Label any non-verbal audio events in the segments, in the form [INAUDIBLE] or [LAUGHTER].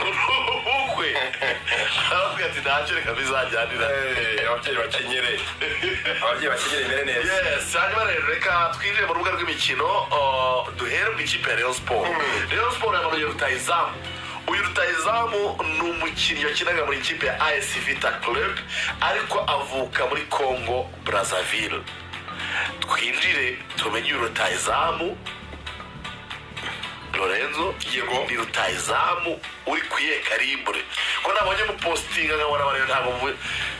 ubukwe ubukwe aravuga ati ntacyo reka bizajyanira ababyeyi bakenyere ababyeyi bakenyere imere neza yes hanyuma rero reka twinjire mu rubuga rw'imikino uh, duhere mu ikipe ya rayon sport rayon sport yamanuye rutayizamu uyu rutayizamu ni umukinnyi wakinaga muri ikipe ya as vita club ariko avuka muri congo brazzaville twinjire tumenye uyu rutayizamu lorenzo Yego. ni rutayizamu uri ku iye karimbure ko nabonye mupositinga nkabona bareba ntabwo mu-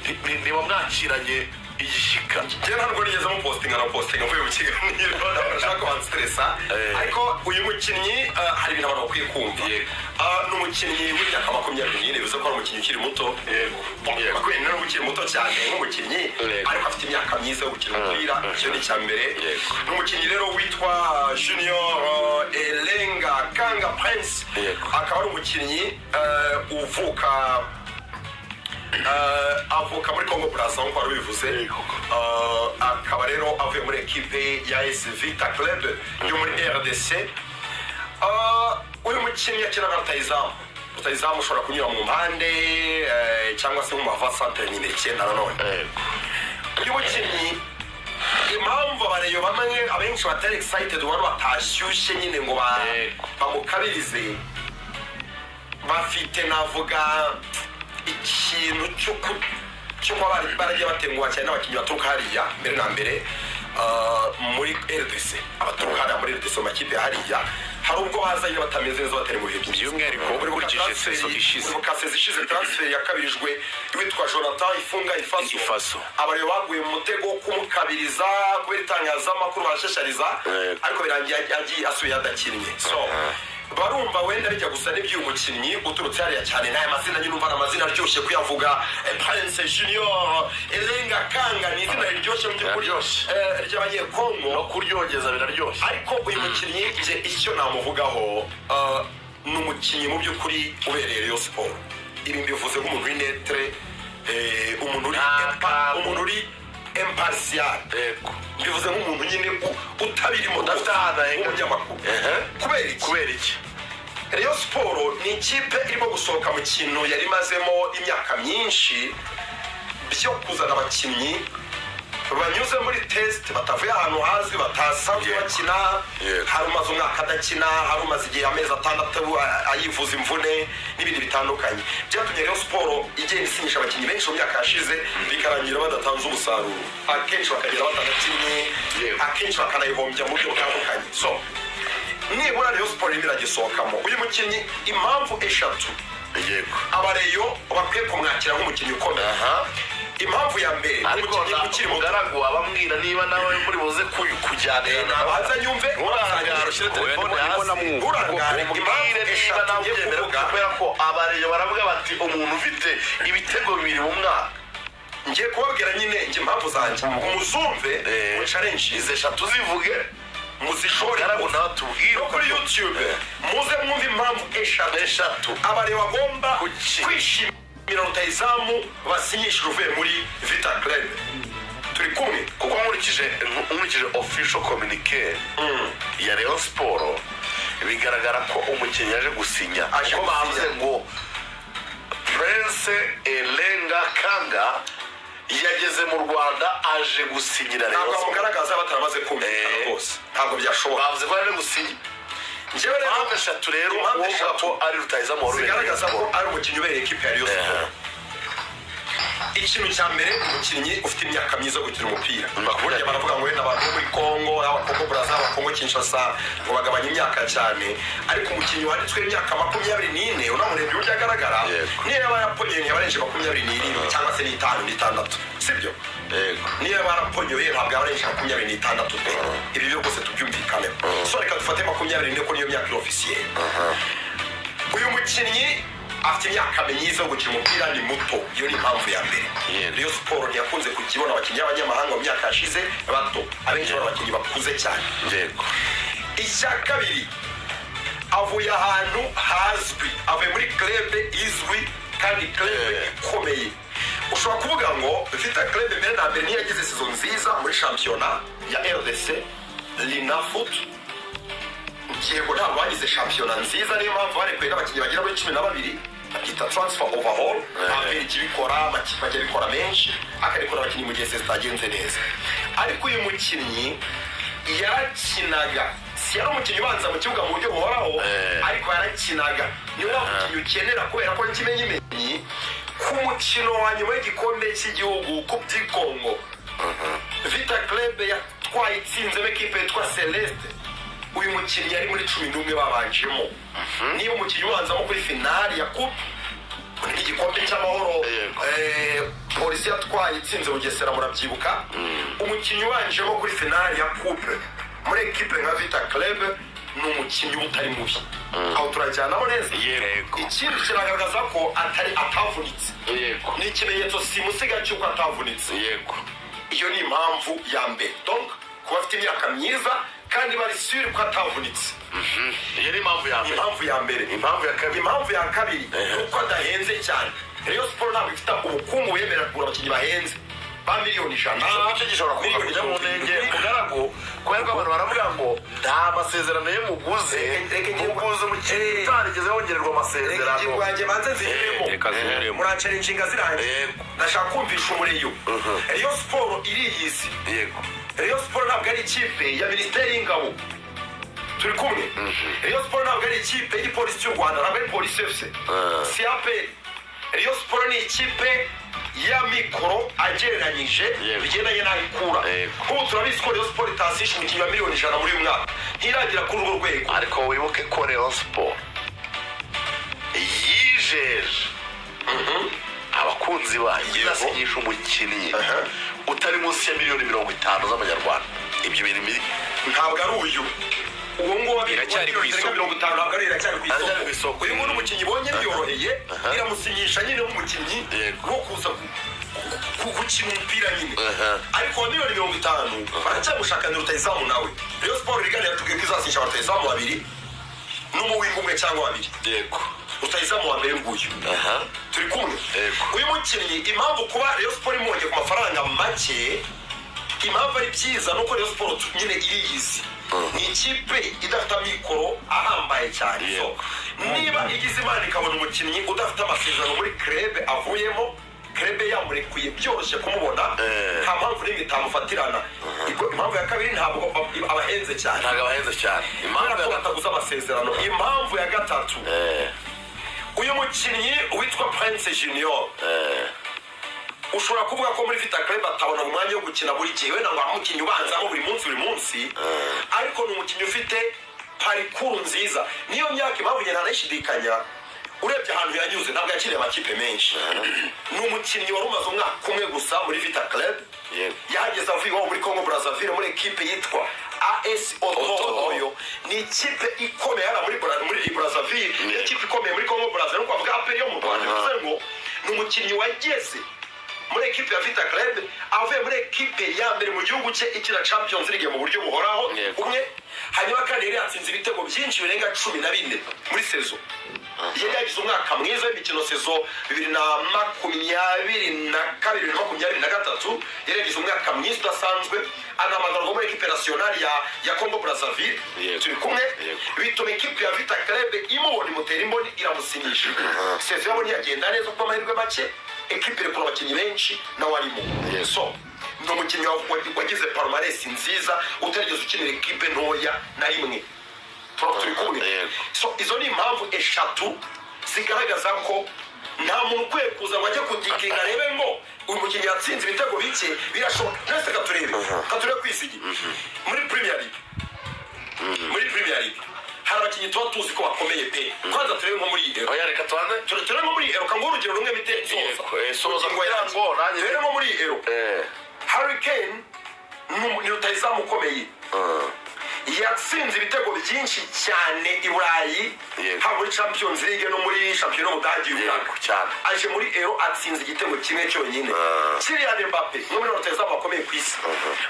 ni- ni- niba mwakiranye igishyika njye ntabwo nigeze mupositinga na positinga mvuye mu kiganiro ntabwo kubansitiresa ariko uyu mukinnyi hari ibintu abantu bakwiye kumva ni umukinnyi w'imyaka makumyabiri n'ine bivuze ko ari umukinnyi ukiri muto makumyabiri n'ine ukiri muto cyane nk'umukinnyi ariko afite imyaka myiza yo gukina umupira icyo ni icya mbere ni umukinnyi rero witwa junior eh, elenga kanga prince. Akaba ari umukinnyi uvuka Eh, avuka muri congo brazza nk'uko wari ubivuze Eh, akaba rero avuye muri ekipe ya esi vita club yo muri rdc Eh, uyu mukinnyi akinaga rutayizamu rutayizamu ushobora kunyura mu mpande eh, cyangwa se mu mava santere nimero icyenda nanone uyu mukinnyi impamvu abareyo bamwe abenshi batari excited ubona batashyushye nyine ngo ba- Yego. bamukabirize bafite navuga ikintu cyo ku- cyo kuba baragiye batenguha cyane n'abakinnyi baturuka hariya mbere na mbere ah, muri rdc abaturuka hariya muri rdc mu makipe ya hariya hari ubwo baza nyine batameze neza batari mu bihe byiza By'umwihariko ukurikije sezo ishize. uribuka sezo ishize transfer yakabirijwe witwa jonathan ifunga ifaso. Abareba baguye mu mutego wo kumukabiriza kubera itangazamakuru barashashariza ariko birangiye agiye asuye adakinnye. So barumva wenda bijya gusa n'iby'uyu mukinnyi uturutse hariya cyane. N'aya mazina nyine umva amazina aryoshye kuyavuga. Eh, prince junior elenga kanga ni izina riryoshye mu by'ukuri. Eh, ry'abanyekongo no kuryogeza biraryoshye ariko uyu mukinnyi icyo namuvugaho uh, ni umukinnyi mu by'ukuri ubereye Rayon siporo ibi mbivuze nk'umuntu w'inetere eh, umuntu uri umuntu uri impartial yego. Mbivuze nk'umuntu nyine utabirimo. Udafite ahantu ahengama. umunyamakuru Ehe. Kubera iki? Rayon siporo ni ikipe irimo gusohoka mu kintu yari imazemo imyaka myinshi byo kuzana abakinnyi banyuze muri tesite batavuye ahantu hazi batasanzwe Yego. bakina hari umaze umwaka adakina hari umaze igihe amezi atandatu ayivuza imvune n'ibindi bitandukanye. Byatumye rero siporo igenda isinyisha abakinnyi benshi mu myaka yashize bikarangira badatanze umusaruro. Akenshi bakagera batanakinnye akenshi bakanayihombya mu buryo butandukanye. Nibura rero siporo irimo iragisohokamo. Uyu mukinnyi impamvu eshatu. Yego. Abareyo bakwiye kumwakira nk'umukinnyi ukomeye. Aha. Impamvu ya mbere ariko ukiri muto. umugaragu abambwira niba nawe muri buze ku- kujyanira nabanza nyumve. Urangara ushyire telefone hasi. urangara umubwire impamvu niba nawe ubyemera kubera ko abareyo baravuga bati umuntu ufite ibitego bibiri mu mwaka. Ngiye kubabwira nyine impamvu zanjye muzumve Eh, mucarenshi izi eshatu zivuge. Muzishore no kuri youtube. Eh. muze mwumve impamvu eshatu abareba bagomba kwishimira rutayizamu basinyishije uvuye muri vita club. Turi kumwe kuko nkurikije nkurikije official communique. Ya Rayon Sport bigaragara ko umukinnyi yaje gusinya. Kuko bavuze ngo Prince Elenga Kanga yageze mu Rwanda aje gusinyira ntabwo Rayon Sport bamugaragaza bataramaze kumvikana Eh. rwose ntabwo byashoboka bavuze ko yaje gusinya njyewe rero impamvu eshatu rero eshatu ko ari wari ubereye zigaragaza ko ari umukinnyi ubereye ekipe ya Rayon Sport. Sport Eh. Ikintu cya mbere umukinnyi ufite imyaka myiza yo gukina umupira. Burya baravuga ngo wenda abantu bo muri kongo abakongo buraza abakongo kinshasa ngo bagabanye imyaka cyane. Ariko umukinnyi wanditswe imyaka makumyabiri n'ine unamurebye uburyo agaragara niyo yaba yaponyoye ntiyabarenje makumyabiri n'irindwi cyangwa se n'itanu n'itandatu. Sibyo? Byo niyo yaba yaraponyoye ntabwo yabarenje makumyabiri n'itandatu. Pe ibi byo rwose tubyumvikaneho so reka dufate makumyabiri n'ine ko niyo myaka iri ofisiye uyu mukinnyi afite imyaka myiza yo gukina umupira ni muto. Iyo ni impamvu ya mbere. Rayon siporo ntiyakunze kujya ibona abakinnyi b'abanyamahanga mu myaka yashize bato. Abenshi bari abakinnyi bakuze cyane. Icya kabiri avuye ahantu hazwi. Avuye muri club izwi kandi Yeah. ikomeye. Ushobora kuvuga ngo vita club mbere na mbere niyo yagize sezo nziza muri shampiyona ya rdc linafoot yego ntabwo bagize shampiyona nziza. Niyo mpamvu barekuye n'abakinnyi bagera muri cumi na babiri. Bakita transfer overhaul aperi ijya ibikora amakipe ajya abikora menshi akabikora abakinnyi mu gihe zitagenze neza. Ariko uyu mukinnyi yarakinaga. Si yari umukinnyi ubanza mu kibuga mu buryo buhoraho Eh. ariko yarakinaga. Niyo mpamvu umukinnyi ukenera kubera ko n'ikimenyimenyi ku mukino wa nyuma y'igikombe cy'igihugu ku by'ikongo vita club yatwaye itsinzemo ekipe yitwa celeste uyu mukinnyi yari muri cumi n'umwe babanjemo niba umukinnyi ubanzamo kuri finali ya coupe. Muri iki gikombe cy'amahoro eh, polisi yatwaye itsinze bugesera murabyibuka? Umukinnyi ubanjemo kuri finali ya coupe muri ekipe nka vita club ni umukinnyi uba utari mubi aho turajyanamo neza. Ikindi kiragaragaza ko atari atavunitse. Ni ikimenyetso simusiga cy'uko atavunitse. Iyo ni impamvu ya mbere. Kuba afite imyaka myiza kandi bari sure ko atavunitse. Iyo ni impamvu ya mbere. Impamvu ya mbere. Impamvu ya kabiri. Impamvu ya kabiri ni uko adahenze cyane. Rayon Sport ntabwo ifite ubukungu buyemerera kugura abakinnyi bahenze. Ba miliyoni ijana. Icyo gishobora kuza kujya mu ntege mugaragu kubera ko abantu baravuga ngo nta masezerano ye muguze Reka- reka muguze umukinnyi utarigeze wongererwa reka amasezerano. ingingo yanjye banze reka zihiremo murancara inshinga zirangiye ndashaka kumvisha umureyo Rayon Sport iriyizi yego. Rayon Sport ntabwo ari ikipe ya minisiteri y'ingabo turi kumwe Rayon Sport ntabwo ari ikipe y'igipolisi cy'u Rwanda ntabwo ari polisi efuse si aperi Rayon Sport ni ikipe ya mikoro agereranyije bigendanye n'aho ikura nk'ubu turabizi ko Rayon Sport itasisha umukinnyi wa miliyoni ijana uyu mwaka ntiragera kuri urwo rwego ariko wibuke ko Rayon Sport yijeje abakunzi wanjye izasinyisha umukinnyi utari munsi ya miliyoni mirongo itanu z'amanyarwanda. Ibyo bintu ntabwo ari uyu. Uwo nguwo Iracyari ku isoko. mirongo itanu. Ntabwo ari iracyari ku isoko. Uyu nguyu ni umukinnyi ibonye byoroheye iramusinyisha nyine nk'umukinnyi Yego. wo kuza ku- ku- gukina umupira nyine. Ariko wa miliyoni mirongo itanu baracyamushakana rutayizamu nawe. Rero siporo rigana yatubwiye ko izasinyisha abatayizamu babiri n'umuwinga umwe cyangwa babiri yego rutayizamu wa mbere nguyu. Aha. Turi kumwe. Uyu mukinnyi impamvu kuba rero Sport imwongeye ku mafaranga make impamvu ari byiza nuko rero siporo Sport nyine iriyizi ni ikipe idafite amikoro ahambaye cyane. Niba igize imana ikabona umukinnyi udafite amasezerano muri kerebe avuyemo kerebe yamurekuye byoroshye kumubona Eh. nta mpamvu n'imwe itamufatirana. Impamvu ya kabiri ntabwo abahenze cyane. Ntabwo abahenze cyane. Impamvu ya gatatu amasezerano. Impamvu ya gatatu Eh, uyu mukinnyi witwa prince junior eh, ushobora kuvuga ko muri vita club atabona umwanya wo gukina buri gihe wenda ngo umukinnyi ubanzamo buri munsi buri munsi. Ariko ni umukinnyi ufite parikuru nziza. Niyo myaka impamvu njye ntanayishidikanya urebye ahantu yanyuze ntabwo yakiriye amakipe menshi. Ni umukinnyi wari umaze umwaka umwe gusa muri vita club. Yahageze avuye iwabo muri congo brazzaville muri ekipe yitwa as otoyo ni ikipe ikomeye hano muri brazzaville ni ikipe ikomeye muri congo brazzaville nuko bavuga aperi yo mu rwanda. Bivuze ngo ni umukinnyi wageze muri ekipe ya vita club avuye muri ekipe ya mbere mu gihugu cye ikina champions league mu buryo buhoraho. Umwe hanyuma kandi yari yatsinze ibitego byinshi birenga cumi na bine muri sezo. Yari yagize umwaka mwiza w'imikino sezo bibiri na makumyabiri na kabiri bibiri na makumyabiri na gatatu. Yari yagize umwaka mwiza udasanzwe. Anamagarwa muri ekipe nasiyonari ya, ya kongo brazzaville. Turi kumwe. Bituma ekipe ya vita club imubona imutera imboni iramusinyisha. Sezo yabo ntiyagenda neza kuko amahirwe make ekipe irekura abakinnyi benshi nawe arimo so ni umukinnyi wa- wa- wagize parumaresi nziza utarigeze ukinira ekipe ntoya na rimwe turi kumwe. Yego. so izo ni impamvu eshatu zigaragaza ko nta muntu ukwiye kuza ngo ajye kudikinga [LAUGHS] arebe ngo uyu mukinnyi yatsinze ibitego bike birashoboka. Mwese katurebe katurebe kwisigi muri premier league. Muri premier league. Hari abakinnyi tuba tuzi ko bakomeye pe. Kwanza turebe nko muri iyi ero oya reka tubanze Ture- turebe nko muri ero kanguha urugero rumwe eh, soza Ingingo kugira ngo nanjye- turebe nko muri ero Eh, Harry Kane ni rutayizamu ukomeye. Ah, yatsinze ibitego byinshi cyane i burayi. Haba muri champions league no muri shampiyona y'ubudage uyu Yego, mwaka cyane. aje muri ero atsinze igitego kimwe cyonyine. Ah. kiriya mbappe ni umwe mu rutayizamu bakomeye ku isi.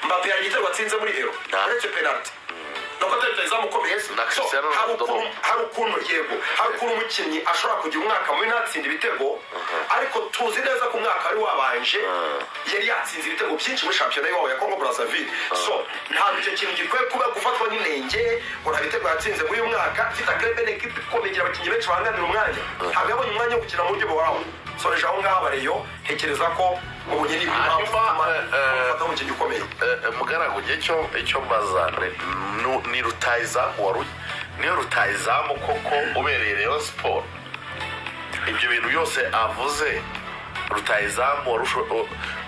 Mbappe hari igitego atsinze muri ero uretse penalty. Nuko atari rutayizamu ukomeye hari ukuntu- yego hari ukuntu umukinnyi ashobora kugira umwaka mubi ntatsinda ibitego ariko tuzi neza ko umwaka wari wabanje yari yatsinze ibitego byinshi muri shampiyona y'iwabo ya kongo brazzaville. So ntabwo icyo kintu gikwiye kuba gufatwa nk'inenge ngo nta bitego yatsinze muri uyu mwaka. Ikomeye igira abakinnyi benshi bahanganira umwanya. Ntabwo yabonye umwanya wo gukina mu buryo buhoraho. Soreje aho ngaho abareyo ntekereza ko ubonye ni impamvu eh, eh, nk'umukinnyi ukomeye Eh, eh, mugaragu icyo icyo mbaza ni- rutayizamu wari niyo rutayizamu koko ubereye Rayon siporo ibyo bintu byose avuze rutayizamu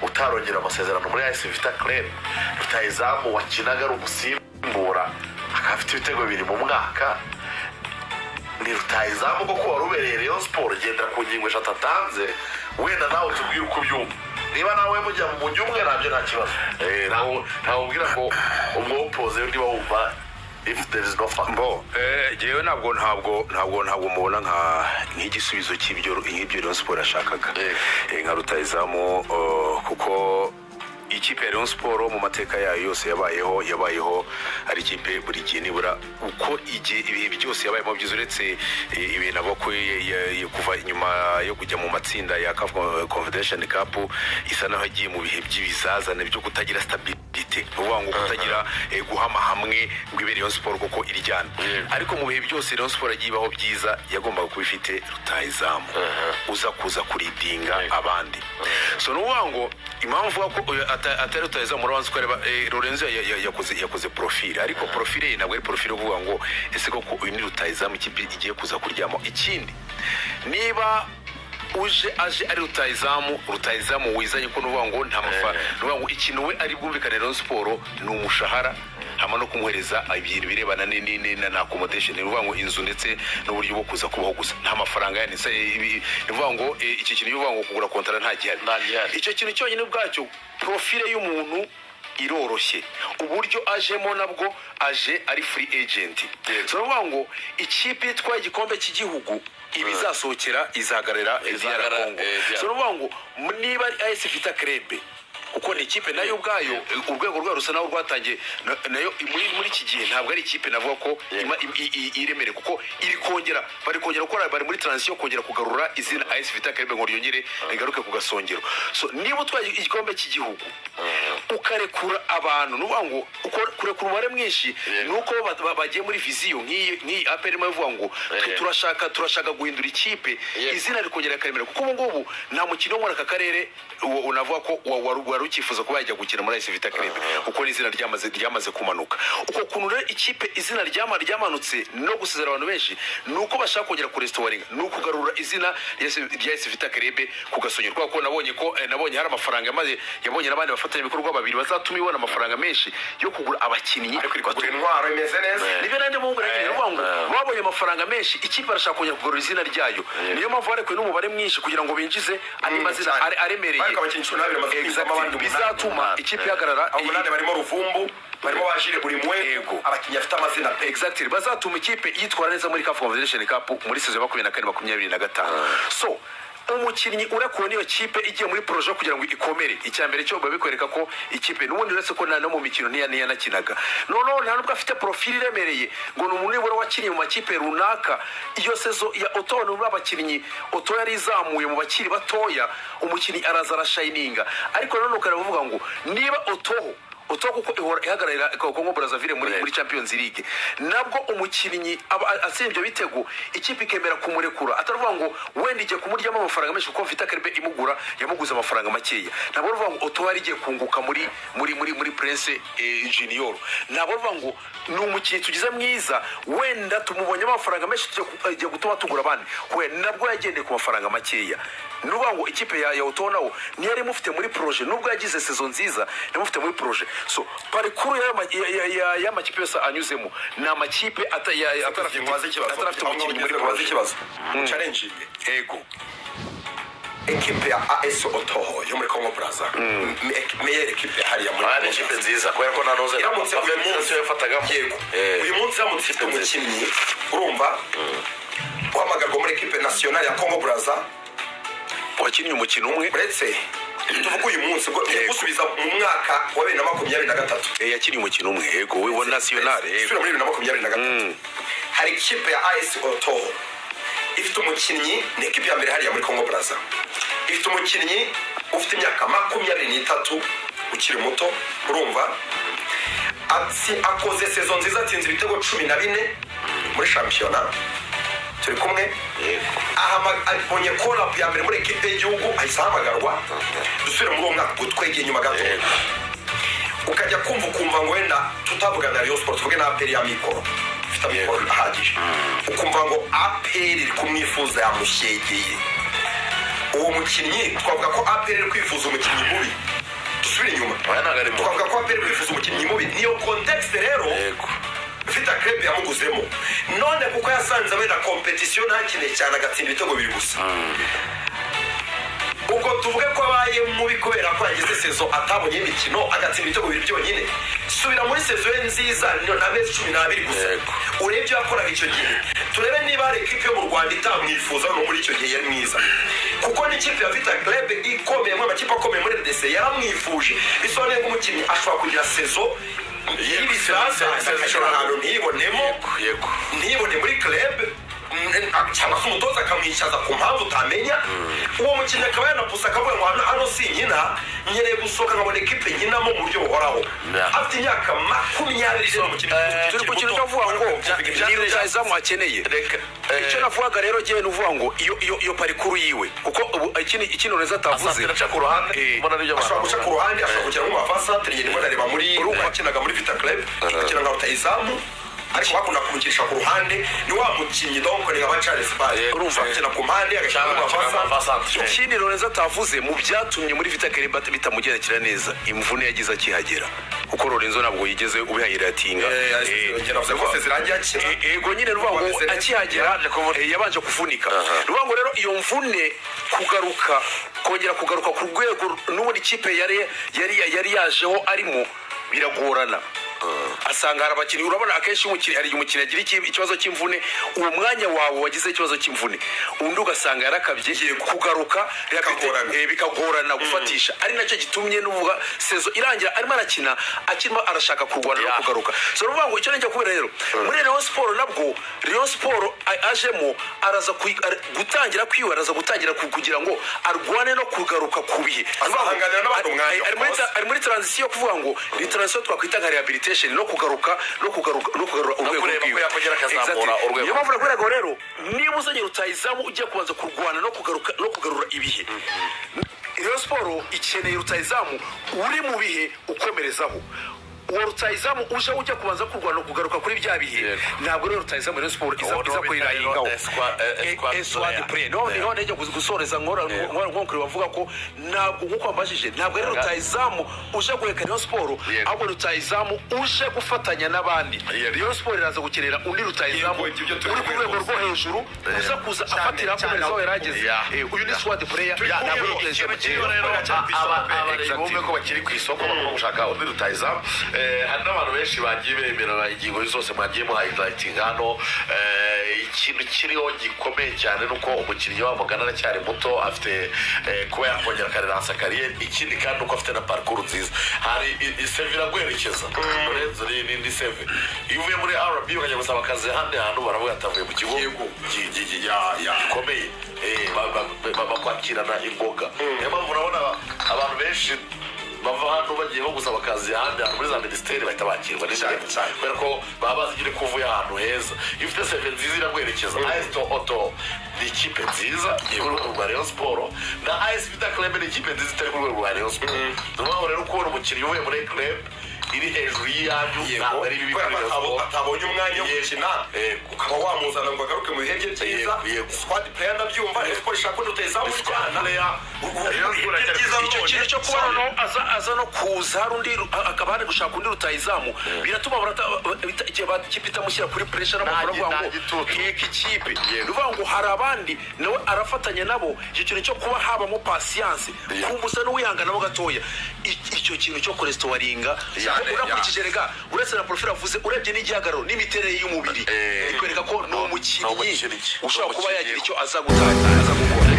utarongera amasezerano muri ayisi vita club rutayizamu wakinaga ari umusimbura akaba afite ibitego bibiri mu mwaka ni rutayizamu koko wari ubereye Rayon siporo gendera ku ngingo eshatu atanze. Wenda nawe tubwire uko ubyumva. Niba nawe mujya mu mujyi umwe na byo nta kibazo. Eh, ntawe ubwira ngo umwopoze niba wumva if there is no fact bo eh, jewe ntabwo ntabwo ntabwo ntabwo mubona nka nk'igisubizo cy'ibyo nk'ibyo Rayon Sport yashakaga. Eh. Eh, nka rutayizamu uh, kuko ikipe ya Rayon Sport mu mateka yayo yose yabayeho yabayeho. Ari ikipe buri gihe nibura uko igihe ibihe byose yabayemo byiza uretse eh, ibintu abako kuva inyuma yo kujya mu matsinda ya Confederation Cup isa naho yagiye mu bihe by'ibizazane byo kutagira stability ni ukuvuga ngo kutagira eh, guhama hamwe ngo ibe Rayon Sport kuko iryana. Yego. ariko mu bihe byose Rayon Sport yagiye ibaho byiza yagombaga kuba ifite rutayizamu uza kuza kuridinga Yego. abandi. So ni ukuvuga ngo impamvu uvuga ko atari rutayizamu urabanza ukareba eh, Lorenzo ya- ya- yakoze yakoze profile. Ariko profile ye ntabwo ari profile yo kuvuga ngo ese koko uyu ni rutayizamu ikipe igiye kuza kuryamo ikindi niba uje aje ari rutayizamu rutayizamu wizanye ko nuvuga ngo nta mafaranga ngo ikintu we ari bwumvikane Rayon Sport ni umushahara hama no kumuhereza ibintu birebana na na accommodation. Ni ukuvuga ngo inzu ndetse n'uburyo bwo kuza kubaho gusa. Nta mafaranga yani. Ni ukuvuga ngo eh, iki kintu bivuga ngo kugura kontara nta gihari. Icyo kintu cyonyine ubwacyo profile y'umuntu iroroshye. Uburyo ajemo nabwo aje ari free agent. Ukuvuga ngo ikipe itwaye igikombe cy'igihugu ibizasohokera Izahagarara, eh, DR. so ni ukuvuga ngo niba ari AS Vita Club kuko ni ikipe na yo ubwayo urwego rwayo rusa naho rwatangiye na- na yo muri iki gihe ntabwo ari ikipe navuga ko ima- im- i- i- iremereye kuko iri kongera bari kongera gukora bari muri transition kongera kugarura izina AS Vita Club ngo ryongere rigaruke ku gasongero. So niba utwaye igikombe cy'igihugu ukarekura abantu ni ngo kurekura umubare mwinshi ni uko ba- ba- bagiye muri viziyo nk'iyi aperi irimo ivuga ngo turashaka turashaka guhindura ikipe izina rikongera rikaremera. Kuko ubu ngubu nta mukino wo muri aka karere unavuga ko wa- wari wari ukifuza kuba yajya gukina muri AS Vita Club kuko n'izina ryamaze kumanuka. Uko kuntu rero ikipe izina ryama ryamanutse no gusezera abantu benshi ni uko bashaka kongera kurestoringa ni ukugarura izina rya AS Vita Club ku gasongero kubera ko nabonye ko eh, nabonye hari amafaranga yamaze yabonye n'abandi bafatanyabikorwa babiri bazatuma ibona amafaranga menshi yo kugura abakinnyi kugura intwaro imeze neza. Nibyo nanjye mu Eh, ngo eh. babonye amafaranga menshi ikipe arashaka kongera kugarura izina ryayo. Niyo mpamvu barekuye n'umubare mwinshi kugira ngo binjize andi Mm, mazina aremereye. Ariko abakinnyi cumi n'abiri bamaze kwinjizamo Exactly. abandi umunani. bizatuma ikipe ihagarara umunani barimo ruvumbu barimo bajire buri mwe Yego. abakinnyi bafite amazina pe exactly bazatuma ikipe yitwara neza muri CAF Confederation Cup muri sezo ya makumyabiri na kane makumyabiri na gatanu ah. so umukinnyi urekuwe n'iyo kipe igiye muri poroje kugira ngo ikomere. Icya mbere cyo biba bikwereka ko ikipe n'ubundi uretse ko no mu mikino ntiya ntiyanakinaga noneho nta nubwo afite porofili iremereye ngo ni umuntu nibura wakinnye mu makipe runaka. Iyo sezo ya oto ni muri abakinnyi oto yari izamuye mu bakiri batoya umukinnyi araza arashayininga ariko nanone ukareba uvuga ngo niba otoho kuko ihora ihagararira kongo brazzaville muri, muri champions league. Nabwo umukinnyi atsinda ibyo bitego ikipe ikemera kumurekura. Ataravuga ngo wenda igiye kumuryamo amafaranga menshi kuko vita karibe imugura yamuguze amafaranga makeya. Ntabwo ruvuga ngo oto yari igiye kunguka muri muri muri muri prince eh, junior. Ntabwo ruvuga ngo ni umukinnyi tugize mwiza wenda tumubonyemo amafaranga menshi tugiye gutuma tugura abandi. We nabwo yagendeye ku mafaranga makeya. Ni ngo ikipe ya oto nawo ntiyari imufite muri proje nubwo yagize sezo nziza yamufite muri proje so parikuru y'ama- ya- ya- ya- y'amakipe yose anyuzemo ni amakipe atarafite umukinnyi muri proje ikibazo challenge ego. Ekipe ya AS Otoho yo muri Congo Brazza. Meilleure ekipe hariya muri Ah, ni ikipe nziza. Kubera ko nta noze iramutse uyu munsi yafatagamo yego. Eh. uyu munsi iramutse ifite umukinnyi urumva? Uhamagarwa muri ekipe nationale ya Congo Brazza. Wakinnye umukino umwe. Uretse tuvuga uyu munsi ubwo gusubiza mu mwaka wa bibiri na makumyabiri na gatatu. Eh, yakiniye umukino umwe. Yego we wa nasiyonari yego isubira muri bibiri na makumyabiri na gatatu hari ikipe ya ayesi otoho ifite umukinnyi ni ekipi ya mbere hariya muri congo braza ifite umukinnyi ufite imyaka makumyabiri n'itatu ukiri muto urumva? Akoze sezo nziza atsinze ibitego cumi na bine muri shampiyona. Turi kumwe abonye korapu ya mbere muri ekipe y'igihugu ahise ahamagarwa dusubire muri uwo mwaka ubwo twegeye inyuma gato. Ukajya kumva ukumva ngo wenda tutavugana na Sport tuvuge na aperi ya mikoro. Ifite amikoro ahagije. Ukumva ngo aperi iri kumwifuza yamushyegeye uwo mukinnyi twavuga ko aperi iri kwifuza umukinnyi mubi. Dusubire inyuma. Twavuga ko aperi iri kwifuza umukinnyi mubi. Niyo kontekisite rero yego vita krebe yamuguzemo none kuko yasanze wenda kompetisiyo ntakine cyane agatsinda ibitego bibiri gusa. Ubwo tuvuge ko abaye mubi kubera ko yagize sezo atabonye imikino agatsinda ibitego bibiri byonyine. Subira muri sezo ye nziza nta mezi cumi n'abiri gusa. Urebe ibyo yakoraga icyo gihe. Turebe niba hari ekipe yo mu rwanda itamwifuza no muri icyo gihe yari mwiza. Kuko n'ikipe ya vita krebe ikomeye mu amakipe akomeye muri rdc yaramwifuje. Bisobanuye ko umukinnyi ashobora kugira sezo y'ibizaza akagera ahantu ntiyibonemo yego ntiyibone muri club mm, umutoza akamwicaza ku mpamvu utamenya uwo mukinnyi akaba yanapusa akavuga ngo hano si nkina nkeneye gusohoka nkabona ekipe nkinamo mu buryo buhoraho afite imyaka makumyabiri rero umukinnyi Eh, turi ku kintu cyavuga ngo ni rutayizamu akeneye icyo navugaga rero ni uvuga ngo iyo parikuru yiwe kuko ikindi ureza atavuze asatira aca ku ruhande Eh, ashobora guca ku ruhande ashobora kugera mu mavasantere rimwe na reba muri Urumva. wakinaga muri vita club akina nka rutayizamu ariko bakunda kumukinisha ku ruhande ni wa mukinnyi ni nka charles bale Eh, urumva eh. akina ku mpande mavasantere mavasantere ikindi Lorenzo atavuze mu byatumye muri Vita Kare bat- bitamugendekera neza imvune yagize akihagera. Kuko Lorenzo ntabwo yigeze zose zirangiye akina ego nyine ruvuga ngo Wameze neza. akihagera Yabanje kuvunika. eh, yabanje kuvunika. Ruvuga ngo rero iyo mvune kugaruka kongera kugaruka ku rwego n'ubundi ikipe yari yari yajeho arimo biragorana. Asanga hari abakinnyi urabona akenshi hari umukinnyi agira iki- ikibazo cy'imvune uwo mwanya wawe wagize ikibazo cy'imvune undi ugasanga yarakabye kugaruka Bikagorana. eh, bikagorana gufatisha. Ari na cyo gitumye n'uvuga sezo irangira arimo arakina akirimo arashaka kurwana no kugaruka. So ruvuga ngo icyo ni kubera rero muri Rayon Sport nabwo Rayon Sport ajemo araza gutangira kwiwe araza gutangira ku- kugira ngo arwane no kugaruka ku bihe. Ari- muri transition yo kuvuga ngo ni transition twakwita nka rehabilitation. No kugaruka no kugaruka no kugarura urwego rwiwe. niyo mpamvu nakubwira ngo rero niba uzanye rutayizamu ugiye kubanza kurwana no kugaruka no kugarura ibihe. Rayon Sport ikeneye rutayizamu uri mu bihe ukomerezaho uwo rutayizamu uje ujya kubanza kurwana kugaruka kuri bya bihe ntabwo rero rutayizamu Rayon Sport iza eh, escwa- eswadi Yeah. none njya gusoreza nkora nkora bavuga ko ntabwo nk'uko wambajije ntabwo ari rutayizamu uje guheka Sport Yego. ahubwo rutayizamu uje gufatanya n'abandi. Rayon Sport iraza gukenera undi rutayizamu uri ku rwego rwo hejuru uza kuza afatira akomereza aho yari ageze. Eh, uyu ni swadi Turi ntabwo ari rutayizamu rero abarezi bumve ko bakiri ku isoko bagomba gushaka undi rutayizamu Eh, hari n'abantu benshi bagiye bemera ingingo zose mwagiye muhayilayitinga hano Eh, ikintu kiriho gikomeye cyane ni uko umukinnyi wamugana aracyari muto afite eh, kuba yakongera akareransa kariyeri ikindi kandi uko afite na parikuru nziza. Hari i- iseve iraguherekeza lorenzo ni ni- ni seve iyo uvuye muri rb ukajya gusaba akazi ahandi hantu baravuga ati avuye mu kigo gikomeye. Eh, ba- ba- ba- bakwakirana imboga niyo mpamvu urabona abantu benshi bava hano bagiye nko gusaba akazi ahandi hantu muri za minisiteri bahita bakirwa cyane. kubera ko baba bazi nyine ko uvuye ahantu heza. Iyo ufite seve nziza iraguherekeza asito oto ni ikipe nziza iri ku rwego rwa rayon siporo na as vita club ni ikipe nziza itari ku rwego rwa rayon siporo ni ukuvuga rero kubona umukinnyi uvuye muri club iri hejuru y'iyanyu ntabwo ari bibi siporo atabonye umwanya wo gukina Yego. ukaba wamuzana ngo agaruke mu bihe bye byiza squad player ndabyumva Rayon Sport ishaka ko Sport iracyari ku icyo kintu cyo kuba noneho aza no kuza hari undi akaba hari gushaka undi rutayizamu biratuma barata- bita- igihe ikipe itamushyira kuri puresha Nta n'amakuru avuga gi- ngo yeka ikipe. Ni ukuvuga ngo hari abandi nawe arafatanya nabo. Icyo kintu cyo kuba habamo pasiyanse kumva usa n'uwihanganamo gatoya I- icyo kintu cyo koresitowaringa Cyane, unakurikije rega uretse na porofile avuze urebye n'igihagararo n'imiterere y'umubiri. Eh, bikwereka ko ni umukinnyi ushobora kuba yagira icyo aza gutanga aza gukora